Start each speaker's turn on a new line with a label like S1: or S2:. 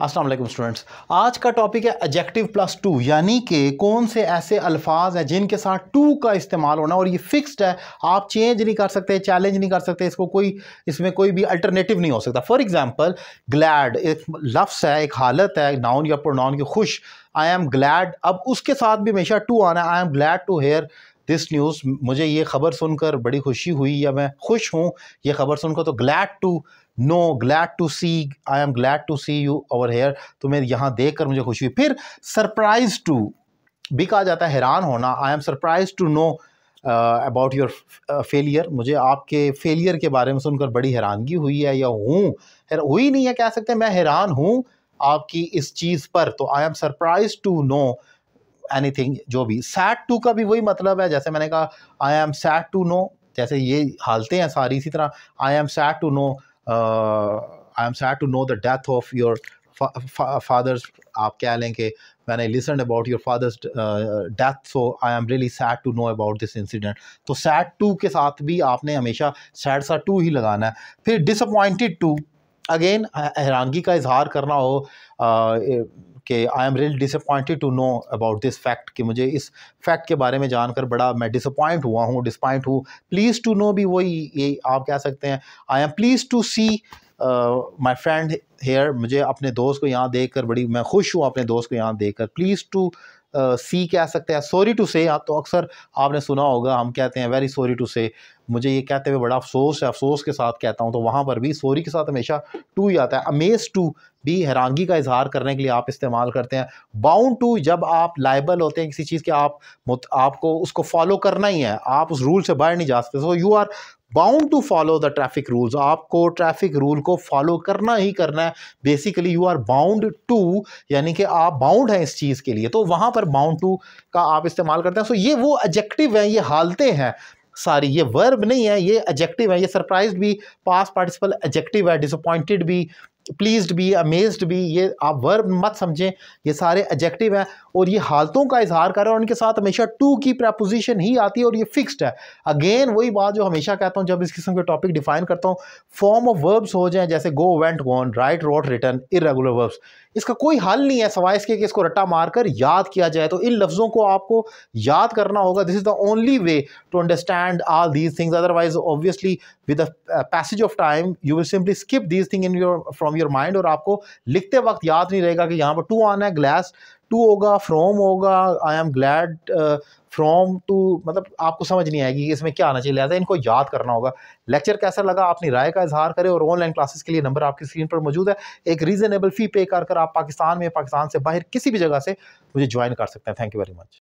S1: अस्सलाम वालेकुम स्टूडेंट्स आज का टॉपिक है एजेक्टिव प्लस टू यानी कि कौन से ऐसे अल्फाज हैं जिनके साथ टू का इस्तेमाल होना, और ये फिक्स्ड है। आप चेंज नहीं कर सकते चैलेंज नहीं कर सकते, इसको कोई, इसमें कोई भी अल्टरनेटिव नहीं हो सकता। फॉर एग्जांपल ग्लैड एक लफ्स है, एक हालत है नाउन या प्रोनाउन की खुश। आई एम ग्लैड अब उसके साथ भी हमेशा टू आना I am glad to hear this news मुझे ये खबर सुनकर बड़ी खुशी हुई या मैं खुश हूँ, ये खबर सुनकर तो glad to know glad to see I am glad to see you over here तुम्हें यहाँ देख कर मुझे खुशी हुई। फिर सरप्राइज़ टू भी कहा जाता है, हैरान होना। I am surprise to know about your failure मुझे आपके फेलियर के बारे में सुनकर बड़ी हैरानगी हुई है या हूँ। हुई नहीं है, कह सकते मैं हैरान हूँ आपकी इस चीज़ पर। तो I am surprise to know anything जो भी। सैड टू का भी वही मतलब है, जैसे मैंने कहा I am sad to know जैसे ये हालतें हैं सारी इसी तरह। I am sad to know I am sad to know the death of your fathers आप कह लें कि मैंने listen about your fathers death so I am really sad to know about this incident तो सैड टू के साथ भी आपने हमेशा सैड सा टू ही लगाना है। फिर डिसअपॉइंटेड टू अगेन हैरानगी का इजहार करना हो कि I am real disappointed to know about this fact कि मुझे इस फैक्ट के बारे में जानकर बड़ा मैं डिसअपॉइंट हुआ हूँ डिसपॉइंट हूँ प्लीज़ टू नो भी वही ये आप कह सकते हैं I am please to see my friend here मुझे अपने दोस्त को यहाँ देख कर बड़ी मैं खुश हूँ अपने दोस्त को यहाँ देख कर प्लीज़ टू सी कह सकते हैं। सॉरी टू से तो अक्सर आपने सुना होगा, हम कहते हैं वेरी सॉरी टू से मुझे ये कहते हुए बड़ा अफसोस है, अफसोस के साथ कहता हूँ तो वहाँ पर भी सॉरी के साथ हमेशा टू ही आता है। अमेज टू भी हैरानगी का इजहार करने के लिए आप इस्तेमाल करते हैं। बाउंड टू जब आप लाइबल होते हैं किसी चीज़ के, आप आपको उसको फॉलो करना ही है। आप उस रूल से बाहर नहीं जा सकते। So you are bound to follow the traffic rules आपको ट्रैफ़िक रूल को फॉलो करना ही करना है. Basically you are bound to यानी कि आप बाउंड हैं इस चीज़ के लिए. तो वहाँ पर बाउंड टू का आप इस्तेमाल करते हैं. सो ये वो एजेक्टिव हैं, ये हालतें हैं. सारी ये वर्ब नहीं है, ये एजेक्टिव है. ये सरप्राइज़ भी पास पार्टिसिपल एजेक्टिव है. डिसअपॉइंटेड भी प्लीज्ड भी अमेज्ड भी, ये आप वर्ब मत समझें, ये सारे एजेक्टिव हैं और ये हालतों का इजहार कर रहे हैं और उनके साथ हमेशा टू की प्रपोजिशन ही आती है और ये फिक्स्ड है। अगेन वही बात जो हमेशा कहता हूँ, जब इस किस्म के टॉपिक डिफाइन करता हूँ फॉर्म ऑफ़ वर्ब्स हो जाएँ, जैसे go went gone write wrote return irregular verbs इसका कोई हल नहीं है सवाए इसके कि इसको रट्टा मारकर याद किया जाए। तो इन लफ्ज़ों को आपको याद करना होगा। This is the only way to understand all these things otherwise obviously with the passage of time you will simply skip these thing in your from your mind और आपको लिखते वक्त याद नहीं रहेगा कि यहाँ पर टू आना है ग्लास टू होगा फ्रॉम होगा I am glad from to मतलब आपको समझ नहीं आएगी कि इसमें क्या आना चाहिए। लिहाजा इनको याद करना होगा। लेक्चर कैसा लगा? अपनी राय का इजहार करें और ऑनलाइन क्लासेस के लिए नंबर आपकी स्क्रीन पर मौजूद है। एक रीज़नेबल फ़ी पे कर कर आप पाकिस्तान में, पाकिस्तान से बाहर किसी भी जगह से मुझे ज्वाइन कर सकते हैं। Thank you very much